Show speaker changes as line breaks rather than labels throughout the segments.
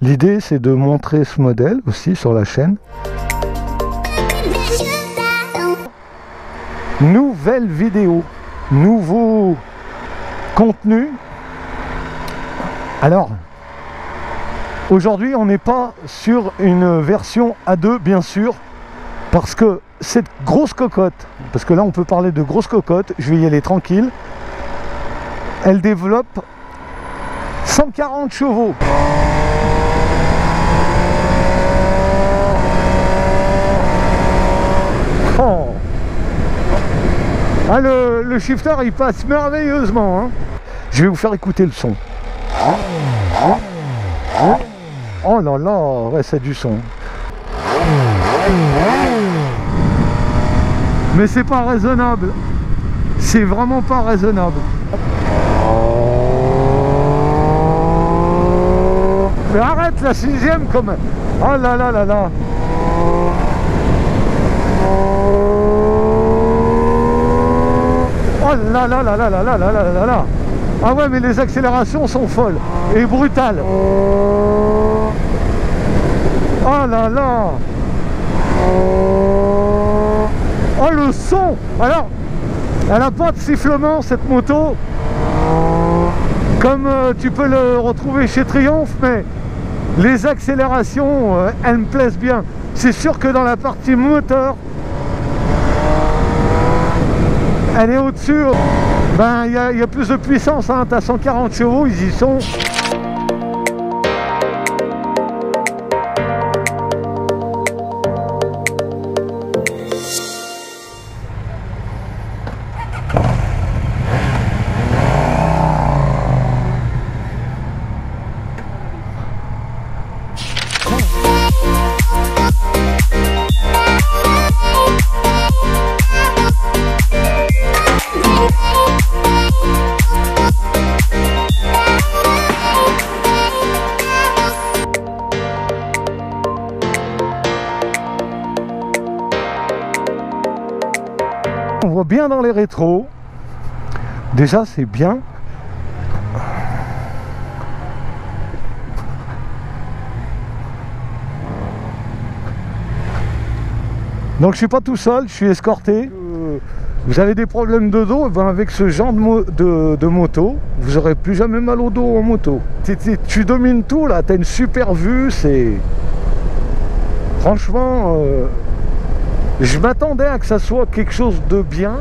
L'idée c'est de montrer ce modèle aussi sur la chaîne. Nouvelle vidéo, nouveau contenu. Alors, aujourd'hui on n'est pas sur une version A2 bien sûr, parce que cette grosse cocotte, parce que là on peut parler de grosse cocotte, je vais y aller tranquille, elle développe 140 chevaux. Oh. Ah, le, le, shifter il passe merveilleusement. Hein. Je vais vous faire écouter le son. Oh là là, ouais, c'est du son. Mais c'est pas raisonnable. C'est vraiment pas raisonnable. Mais arrête la sixième comme... Oh là là là là Oh là là là là là là là là là. Ah ouais mais les accélérations sont folles et brutales. Oh là là. Oh le son. Alors, elle n'a pas de sifflement cette moto. Comme euh, tu peux le retrouver chez Triumph mais les accélérations euh, elles me plaisent bien. C'est sûr que dans la partie moteur elle est au dessus ben il y, a plus de puissance hein. tu as 140 chevaux ils y sont On voit bien dans les rétros. Déjà, c'est bien. Donc je suis pas tout seul, je suis escorté. Vous avez des problèmes de dos, ben avec ce genre de, de, moto, vous aurez plus jamais mal au dos en moto. Tu domines tout là, tu as une super vue, c'est... Franchement, euh, je m'attendais à que ça soit quelque chose de bien.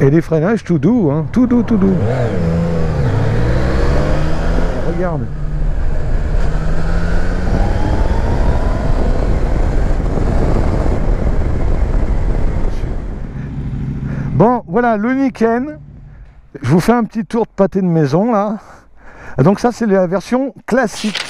Et les freinages tout doux, hein, tout doux, tout doux. Regarde. Bon, voilà, le Niken. Je vous fais un petit tour de pâté de maison, là. Donc ça, c'est la version classique.